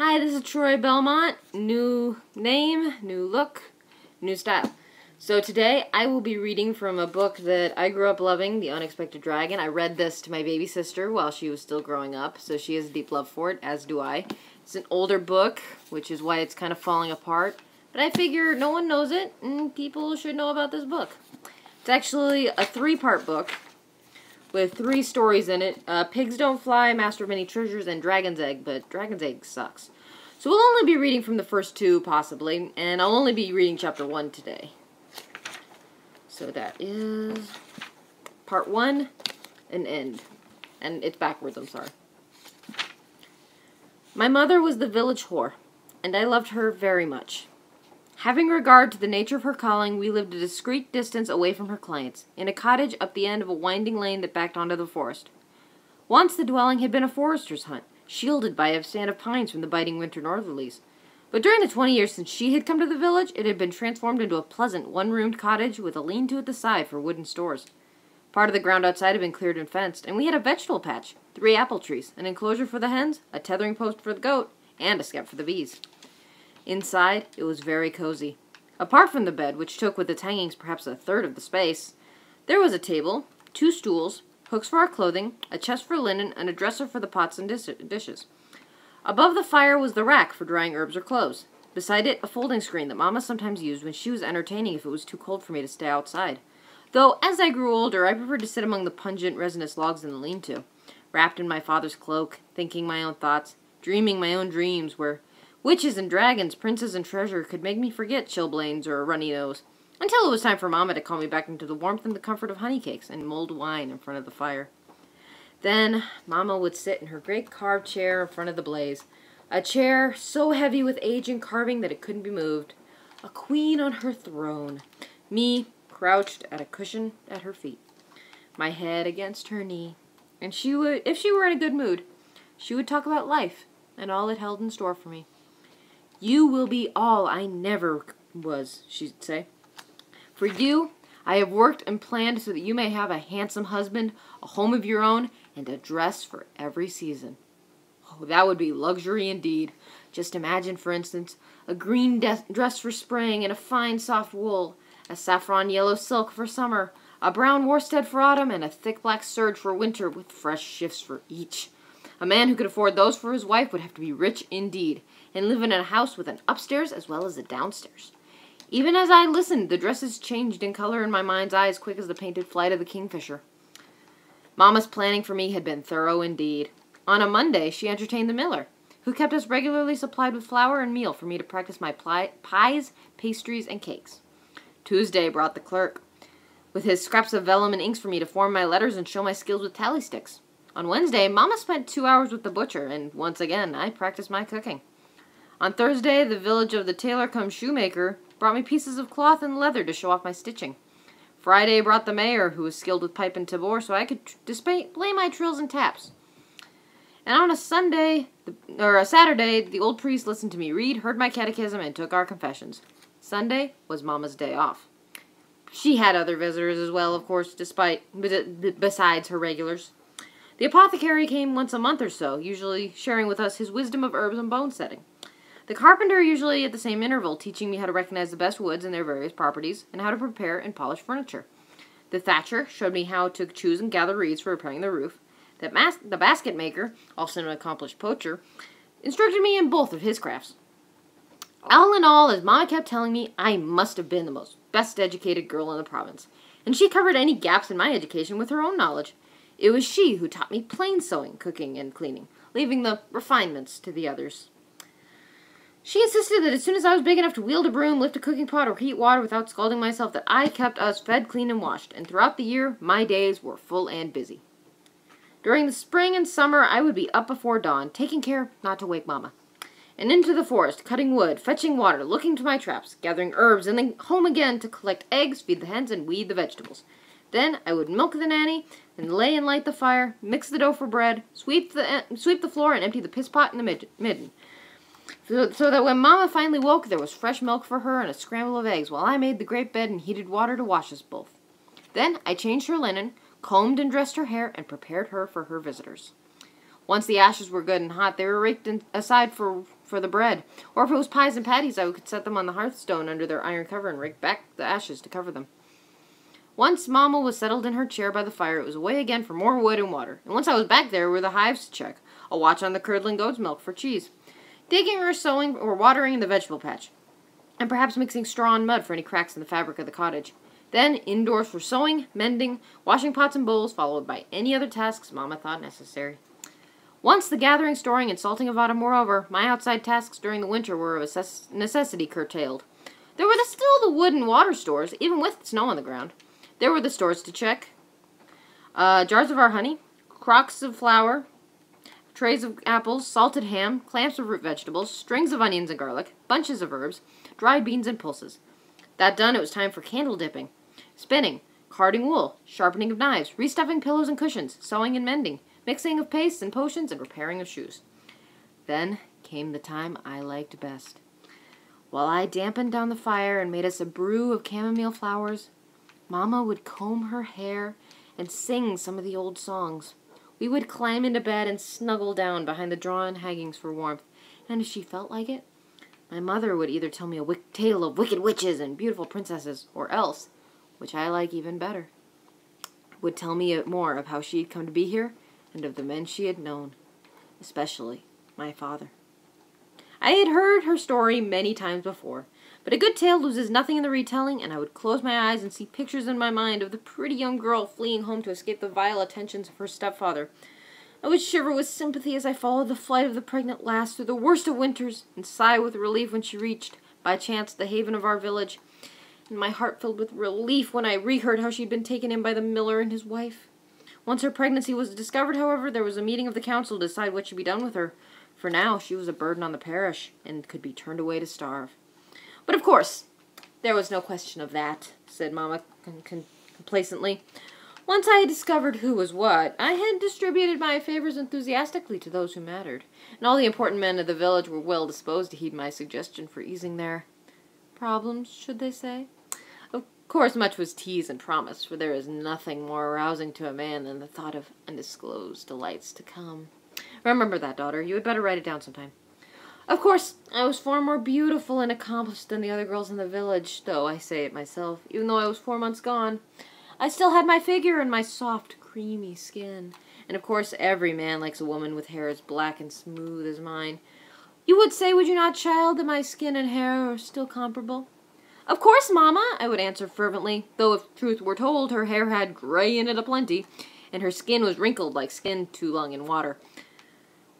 Hi, this is Troy Belmont. New name, new look, new style. So today I will be reading from a book that I grew up loving, The Unexpected Dragon. I read this to my baby sister while she was still growing up, so she has a deep love for it, as do I. It's an older book, which is why it's kind of falling apart. But I figure no one knows it, and people should know about this book. It's actually a three-part book with three stories in it. Uh, Pigs Don't Fly, Master of Many Treasures, and Dragonne's Eg, but Dragonne's Eg sucks. So we'll only be reading from the first two, possibly, and I'll only be reading chapter one today. So that is part one, an end. And it's backwards, I'm sorry. My mother was the village whore, and I loved her very much. Having regard to the nature of her calling, we lived a discreet distance away from her clients, in a cottage up the end of a winding lane that backed onto the forest. Once the dwelling had been a forester's hut, shielded by a stand of pines from the biting winter northerlies. But during the twenty years since she had come to the village, it had been transformed into a pleasant one-roomed cottage with a lean-to at the side for wooden stores. Part of the ground outside had been cleared and fenced, and we had a vegetable patch, three apple trees, an enclosure for the hens, a tethering post for the goat, and a skep for the bees. Inside, it was very cozy. Apart from the bed, which took with its hangings perhaps a third of the space, there was a table, two stools, hooks for our clothing, a chest for linen, and a dresser for the pots and dis dishes. Above the fire was the rack for drying herbs or clothes. Beside it, a folding screen that Mamma sometimes used when she was entertaining if it was too cold for me to stay outside. Though, as I grew older, I preferred to sit among the pungent, resinous logs in the lean-to, wrapped in my father's cloak, thinking my own thoughts, dreaming my own dreams, where Witches and dragons, princes and treasure could make me forget chilblains or a runny nose, until it was time for Mamma to call me back into the warmth and the comfort of honey cakes and mulled wine in front of the fire. Then Mamma would sit in her great carved chair in front of the blaze, a chair so heavy with age and carving that it couldn't be moved, a queen on her throne, me crouched at a cushion at her feet, my head against her knee, and she would, if she were in a good mood, she would talk about life and all it held in store for me. You will be all I never was, she'd say. For you, I have worked and planned so that you may have a handsome husband, a home of your own, and a dress for every season. Oh, that would be luxury indeed. Just imagine, for instance, a green dress for spring and a fine soft wool, a saffron yellow silk for summer, a brown worsted for autumn, and a thick black serge for winter with fresh shifts for each. A man who could afford those for his wife would have to be rich indeed, and live in a house with an upstairs as well as a downstairs. Even as I listened, the dresses changed in color in my mind's eye as quick as the painted flight of the kingfisher. Mamma's planning for me had been thorough indeed. On a Monday, she entertained the miller, who kept us regularly supplied with flour and meal for me to practice my pies, pastries, and cakes. Tuesday brought the clerk, with his scraps of vellum and inks for me to form my letters and show my skills with tally sticks. On Wednesday, Mamma spent two hours with the butcher, and once again, I practiced my cooking. On Thursday, the village of the tailor come shoemaker brought me pieces of cloth and leather to show off my stitching. Friday brought the mayor, who was skilled with pipe and tabor, so I could display my trills and taps. And on a Sunday, or a Saturday, the old priest listened to me read, heard my catechism, and took our confessions. Sunday was Mamma's day off. She had other visitors as well, of course, despite besides her regulars. The apothecary came once a month or so, usually sharing with us his wisdom of herbs and bone setting. The carpenter usually at the same interval, teaching me how to recognize the best woods and their various properties, and how to prepare and polish furniture. The thatcher showed me how to choose and gather reeds for repairing the roof. The, mas- the basket maker, also an accomplished poacher, instructed me in both of his crafts. All in all, as Mama kept telling me, I must have been the most best educated girl in the province, and she covered any gaps in my education with her own knowledge. It was she who taught me plain sewing, cooking, and cleaning, leaving the refinements to the others. She insisted that as soon as I was big enough to wield a broom, lift a cooking pot, or heat water without scalding myself, that I kept us fed, clean, and washed, and throughout the year, my days were full and busy. During the spring and summer, I would be up before dawn, taking care not to wake Mamma, and into the forest, cutting wood, fetching water, looking to my traps, gathering herbs, and then home again to collect eggs, feed the hens, and weed the vegetables. Then I would milk the nanny, and lay and light the fire, mix the dough for bread, sweep the eh, sweep the floor, and empty the piss pot in the midden. So, so that when Mamma finally woke, there was fresh milk for her and a scramble of eggs, while I made the great bed and heated water to wash us both. Then I changed her linen, combed and dressed her hair, and prepared her for her visitors. Once the ashes were good and hot, they were raked aside for for the bread. Or if it was pies and patties, I could set them on the hearthstone under their iron cover and rake back the ashes to cover them. Once Mamma was settled in her chair by the fire, it was away again for more wood and water. And once I was back there were the hives to check, a watch on the curdling goat's milk for cheese, digging or sowing or watering in the vegetable patch, and perhaps mixing straw and mud for any cracks in the fabric of the cottage. Then indoors for sewing, mending, washing pots and bowls, followed by any other tasks Mamma thought necessary. Once the gathering, storing, and salting of autumn were over, my outside tasks during the winter were of necessity curtailed. There were the, still the wood and water stores, even with snow on the ground. There were the stores to check. Uh, jars of our honey, crocks of flour, trays of apples, salted ham, clamps of root vegetables, strings of onions and garlic, bunches of herbs, dried beans and pulses. That done, it was time for candle dipping, spinning, carding wool, sharpening of knives, restuffing pillows and cushions, sewing and mending, mixing of pastes and potions, and repairing of shoes. Then came the time I liked best. While I dampened down the fire and made us a brew of chamomile flowers, Mamma would comb her hair and sing some of the old songs. We would climb into bed and snuggle down behind the drawn hangings for warmth, and if she felt like it, my mother would either tell me a tale of wicked witches and beautiful princesses, or else, which I like even better, would tell me more of how she had come to be here and of the men she had known, especially my father. I had heard her story many times before, but a good tale loses nothing in the retelling, and I would close my eyes and see pictures in my mind of the pretty young girl fleeing home to escape the vile attentions of her stepfather. I would shiver with sympathy as I followed the flight of the pregnant lass through the worst of winters, and sigh with relief when she reached, by chance, the haven of our village, and my heart filled with relief when I reheard how she had been taken in by the miller and his wife. Once her pregnancy was discovered, however, there was a meeting of the council to decide what should be done with her, for now she was a burden on the parish, and could be turned away to starve. But of course, there was no question of that, said Mamma complacently. Once I had discovered who was what, I had distributed my favors enthusiastically to those who mattered, and all the important men of the village were well disposed to heed my suggestion for easing their problems, should they say? Of course, much was teased and promised, for there is nothing more arousing to a man than the thought of undisclosed delights to come. Remember that, daughter. You had better write it down sometime. Of course, I was far more beautiful and accomplished than the other girls in the village, though I say it myself, even though I was four months gone. I still had my figure and my soft, creamy skin. And of course, every man likes a woman with hair as black and smooth as mine. You would say, would you not, child, that my skin and hair are still comparable? Of course, mamma, I would answer fervently, though if truth were told, her hair had gray in it aplenty, and her skin was wrinkled like skin too long in water.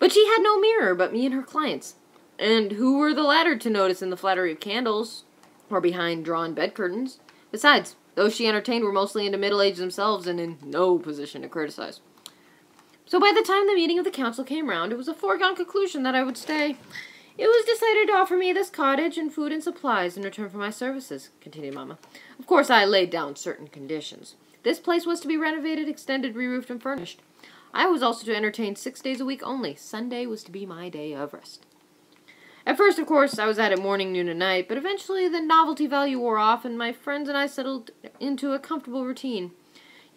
But she had no mirror but me and her clients. And who were the latter to notice in the flattery of candles, or behind drawn bed curtains? Besides, those she entertained were mostly into middle age themselves and in no position to criticize. So by the time the meeting of the council came round, it was a foregone conclusion that I would stay. It was decided to offer me this cottage and food and supplies in return for my services, continued Mamma. Of course, I laid down certain conditions. This place was to be renovated, extended, re-roofed, and furnished. I was also to entertain six days a week only. Sunday was to be my day of rest. At first, of course, I was at it morning, noon, and night, but eventually the novelty value wore off, and my friends and I settled into a comfortable routine.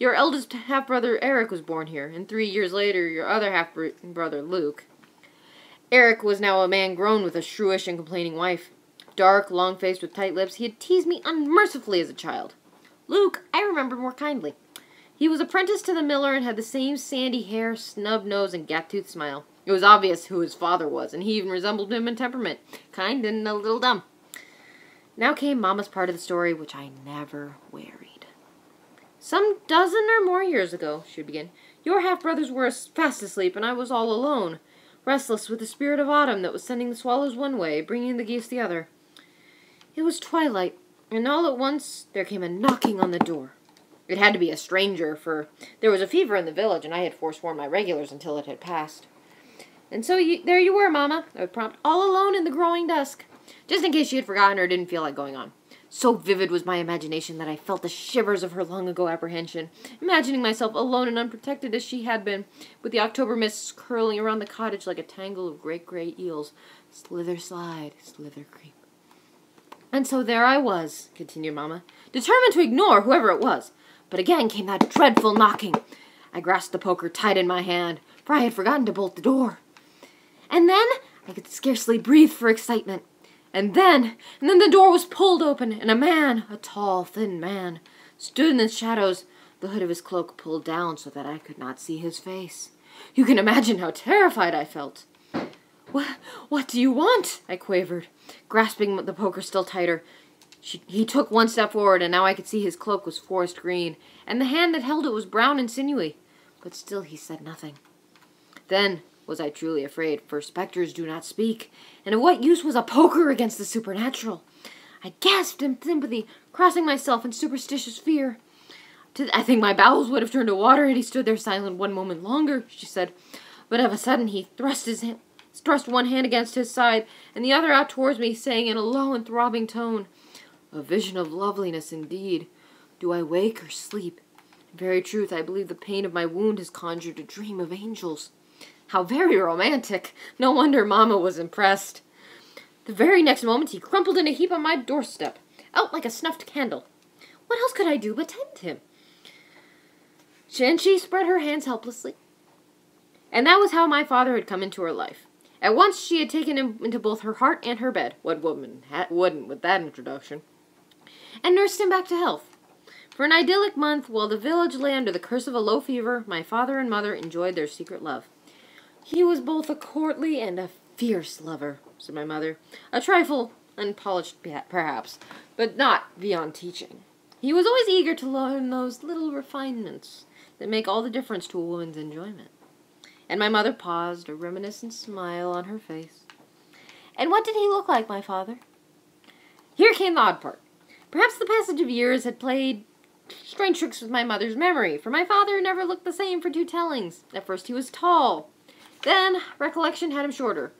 Your eldest half brother Eric was born here, and three years later, your other half brother Luke. Eric was now a man grown with a shrewish and complaining wife. Dark, long faced, with tight lips, he had teased me unmercifully as a child. Luke, I remember more kindly. He was apprenticed to the miller and had the same sandy hair, snub nose, and gap toothed smile. It was obvious who his father was, and he even resembled him in temperament, kind and a little dumb. Now came Mamma's part of the story, which I never wearied. Some dozen or more years ago, she would begin, your half brothers were fast asleep, and I was all alone, restless with the spirit of autumn that was sending the swallows one way, bringing the geese the other. It was twilight, and all at once there came a knocking on the door. It had to be a stranger, for there was a fever in the village, and I had forsworn my regulars until it had passed. And so you, there you were, Mama, I would prompt, all alone in the growing dusk, just in case she had forgotten or didn't feel like going on. So vivid was my imagination that I felt the shivers of her long ago apprehension, imagining myself alone and unprotected as she had been, with the October mists curling around the cottage like a tangle of great gray eels. Slither slide, slither creep. And so there I was, continued Mamma, determined to ignore whoever it was. But again came that dreadful knocking. I grasped the poker tight in my hand, for I had forgotten to bolt the door. And then I could scarcely breathe for excitement. And then, and then the door was pulled open, and a man, a tall, thin man, stood in the shadows, the hood of his cloak pulled down so that I could not see his face. You can imagine how terrified I felt. What, what do you want? I quavered, grasping the poker still tighter. She, he took one step forward, and now I could see his cloak was forest green, and the hand that held it was brown and sinewy. But still he said nothing. Then was I truly afraid, for spectres do not speak, and of what use was a poker against the supernatural? I gasped in sympathy, crossing myself in superstitious fear. I think my bowels would have turned to water had he stood there silent one moment longer, she said. But of a sudden he thrust his hand, thrust one hand against his side, and the other out towards me, saying in a low and throbbing tone, A vision of loveliness indeed. Do I wake or sleep? In very truth, I believe the pain of my wound has conjured a dream of angels. How very romantic! No wonder Mamma was impressed. The very next moment he crumpled in a heap on my doorstep, out like a snuffed candle. What else could I do but tend him? And she spread her hands helplessly. And that was how my father had come into her life. At once she had taken him into both her heart and her bed. What woman wouldn't with that introduction? And nursed him back to health. For an idyllic month, while the village lay under the curse of a low fever, my father and mother enjoyed their secret love. He was both a courtly and a fierce lover, said my mother. A trifle unpolished, perhaps, but not beyond teaching. He was always eager to learn those little refinements that make all the difference to a woman's enjoyment. And my mother paused, a reminiscent smile on her face. And what did he look like, my father? Here came the odd part. Perhaps the passage of years had played strange tricks with my mother's memory, for my father never looked the same for two tellings. At first he was tall. Then recollection had him shorter.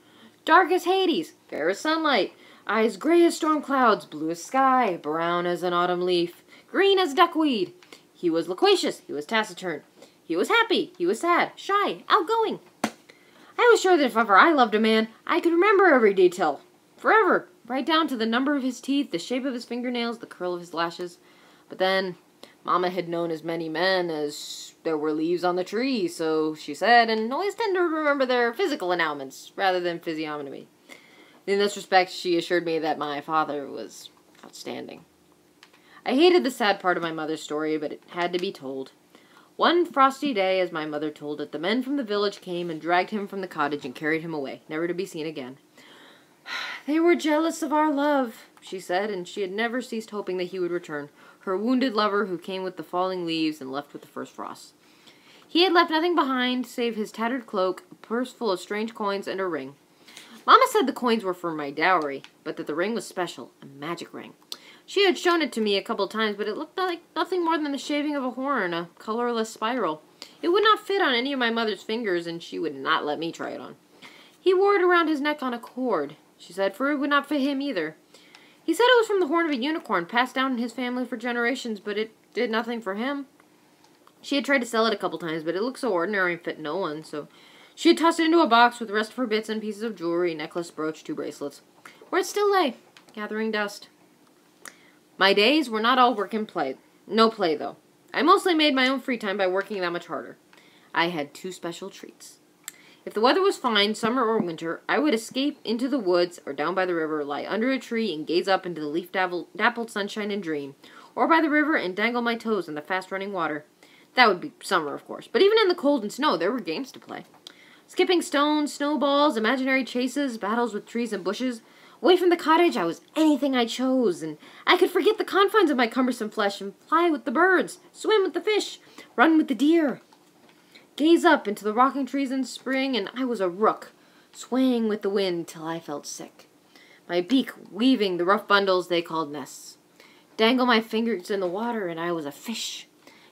Dark as Hades, fair as sunlight, eyes gray as storm clouds, blue as sky, brown as an autumn leaf, green as duckweed. He was loquacious, he was taciturn, he was happy, he was sad, shy, outgoing. I was sure that if ever I loved a man, I could remember every detail. Forever. Right down to the number of his teeth, the shape of his fingernails, the curl of his lashes. But then, Mamma had known as many men as there were leaves on the tree, so she said, and always tended to remember their physical announcements rather than physiognomy. In this respect, she assured me that my father was outstanding. I hated the sad part of my mother's story, but it had to be told. One frosty day, as my mother told it, the men from the village came and dragged him from the cottage and carried him away, never to be seen again. They were jealous of our love, she said, and she had never ceased hoping that he would return, her wounded lover who came with the falling leaves and left with the first frost. He had left nothing behind save his tattered cloak, a purse full of strange coins, and a ring. Mamma said the coins were for my dowry, but that the ring was special, a magic ring. She had shown it to me a couple times, but it looked like nothing more than the shaving of a horn, a colorless spiral. It would not fit on any of my mother's fingers, and she would not let me try it on. He wore it around his neck on a cord, she said, for it would not fit him either. He said it was from the horn of a unicorn, passed down in his family for generations, but it did nothing for him. She had tried to sell it a couple times, but it looked so ordinary and fit no one, so she had tossed it into a box with the rest of her bits and pieces of jewelry, necklace, brooch, two bracelets, where it still lay, gathering dust. My days were not all work and play. No play, though. I mostly made my own free time by working that much harder. I had two special treats. If the weather was fine, summer or winter, I would escape into the woods or down by the river, lie under a tree and gaze up into the leaf dappled sunshine and dream, or by the river and dangle my toes in the fast running water. That would be summer, of course, but even in the cold and snow, there were games to play. Skipping stones, snowballs, imaginary chases, battles with trees and bushes, Away from the cottage, I was anything I chose, and I could forget the confines of my cumbersome flesh and fly with the birds, swim with the fish, run with the deer. Gaze up into the rocking trees in spring, and I was a rook, swaying with the wind till I felt sick, my beak weaving the rough bundles they called nests. Dangle my fingers in the water, and I was a fish,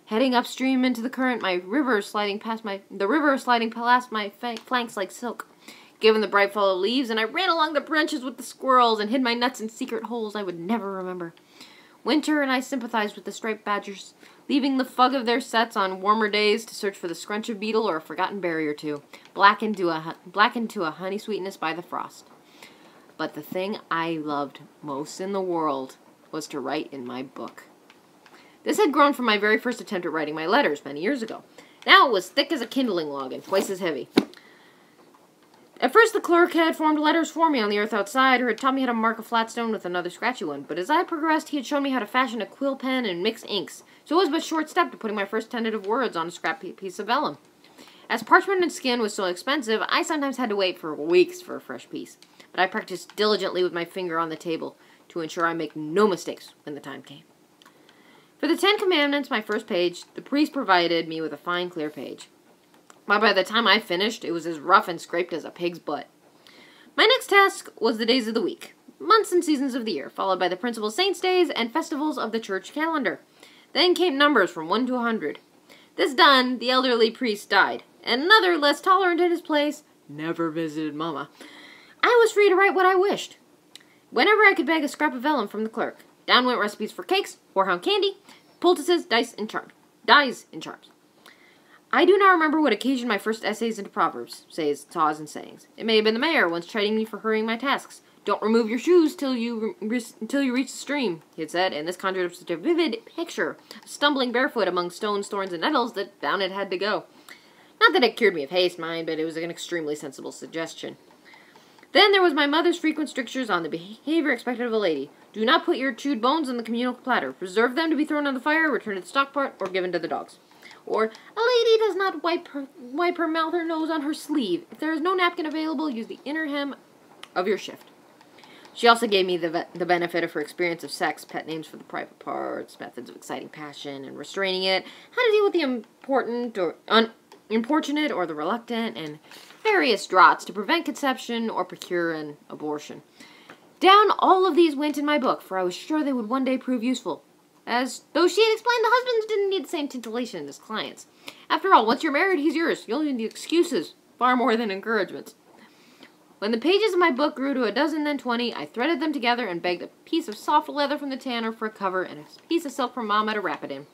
heading upstream into the current, my river sliding past my the river sliding past my flanks like silk given the bright fall of leaves, and I ran along the branches with the squirrels and hid my nuts in secret holes I would never remember. Winter and I sympathized with the striped badgers, leaving the fug of their setts on warmer days to search for the scrunch of beetle or a forgotten berry or two, blackened to a, blackened to a honey sweetness by the frost. But the thing I loved most in the world was to write in my book. This had grown from my very first attempt at writing my letters many years ago. Now it was thick as a kindling log and twice as heavy. At first, the clerk had formed letters for me on the earth outside, or had taught me how to mark a flat stone with another scratchy one. But as I progressed, he had shown me how to fashion a quill pen and mix inks, so it was but a short step to putting my first tentative words on a scrap piece of vellum. As parchment and skin was so expensive, I sometimes had to wait for weeks for a fresh piece. But I practiced diligently with my finger on the table to ensure I make no mistakes when the time came. For the Ten Commandments, my first page, the priest provided me with a fine, clear page. But by the time I finished, it was as rough and scraped as a pig's butt. My next task was the days of the week, months and seasons of the year, followed by the principal saints' days and festivals of the church calendar. Then came numbers from 1 to a 100. This done, the elderly priest died, and another, less tolerant in his place, never visited Mamma. I was free to write what I wished. Whenever I could beg a scrap of vellum from the clerk, down went recipes for cakes, horehound candy, poultices, dice, and charms. Dyes and charms. I do not remember what occasioned my first essays into proverbs, says, saws, and sayings. It may have been the mayor once chiding me for hurrying my tasks. Don't remove your shoes till you until you reach the stream, he had said, and this conjured up such a vivid picture, stumbling barefoot among stones, thorns, and nettles, that down it had to go. Not that it cured me of haste, mind, but it was an extremely sensible suggestion. Then there was my mother's frequent strictures on the behavior expected of a lady. Do not put your chewed bones on the communal platter. Preserve them to be thrown on the fire, returned to the stock pot, or given to the dogs. Or, a lady does not wipe her, wipe her mouth or nose on her sleeve. If there is no napkin available, use the inner hem of your shift. She also gave me the, the benefit of her experience of sex, pet names for the private parts, methods of exciting passion and restraining it, how to deal with the important or un, importunate or the reluctant, and various draughts to prevent conception or procure an abortion. Down all of these went in my book, for I was sure they would one day prove useful as though she had explained the husbands didn't need the same titillation as clients. After all, once you're married, he's yours. You'll need the excuses far more than encouragements. When the pages of my book grew to a dozen then twenty, I threaded them together and begged a piece of soft leather from the tanner for a cover and a piece of silk from Mama to wrap it in.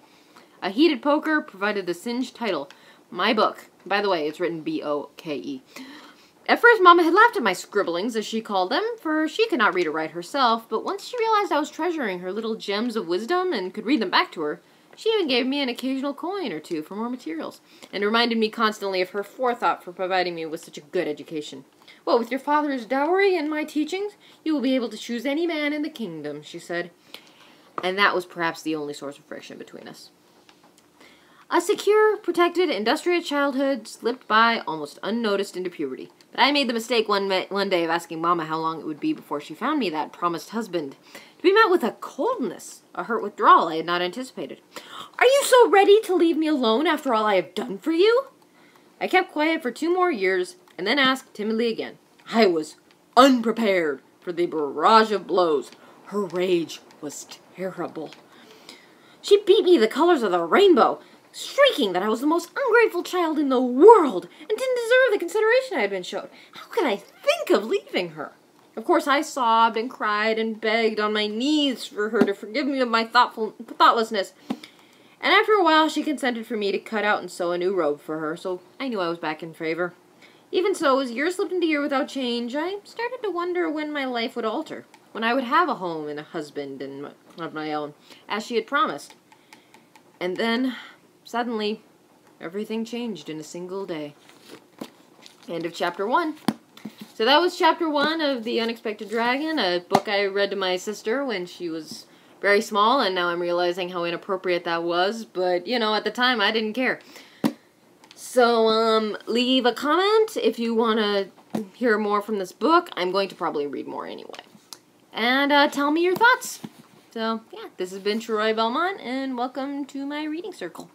A heated poker provided the singed title, My Book. By the way, it's written B O K E. At first, Mama had laughed at my scribblings, as she called them, for she could not read or write herself, but once she realized I was treasuring her little gems of wisdom and could read them back to her, she even gave me an occasional coin or two for more materials, and reminded me constantly of her forethought for providing me with such a good education. Well, with your father's dowry and my teachings, you will be able to choose any man in the kingdom, she said. And that was perhaps the only source of friction between us. A secure, protected, industrious childhood slipped by almost unnoticed into puberty. But I made the mistake one, one day of asking Mama how long it would be before she found me that promised husband. To be met with a coldness, a hurt withdrawal I had not anticipated. Are you so ready to leave me alone after all I have done for you? I kept quiet for two more years, and then asked timidly again. I was unprepared for the barrage of blows. Her rage was terrible. She beat me the colors of the rainbow shrieking that I was the most ungrateful child in the world and didn't deserve the consideration I had been shown. How could I think of leaving her? Of course, I sobbed and cried and begged on my knees for her to forgive me of my thoughtful thoughtlessness. And after a while, she consented for me to cut out and sew a new robe for her, so I knew I was back in favor. Even so, as years slipped into year without change, I started to wonder when my life would alter, when I would have a home and a husband and of my own, as she had promised. And then Suddenly, everything changed in a single day. End of chapter one. So that was chapter one of The Unexpected Dragon, a book I read to my sister when she was very small, and now I'm realizing how inappropriate that was, but, you know, at the time I didn't care. So, um, leave a comment if you want to hear more from this book. I'm going to probably read more anyway. And, uh, tell me your thoughts. So, yeah, this has been Troy Belmont, and welcome to my reading circle.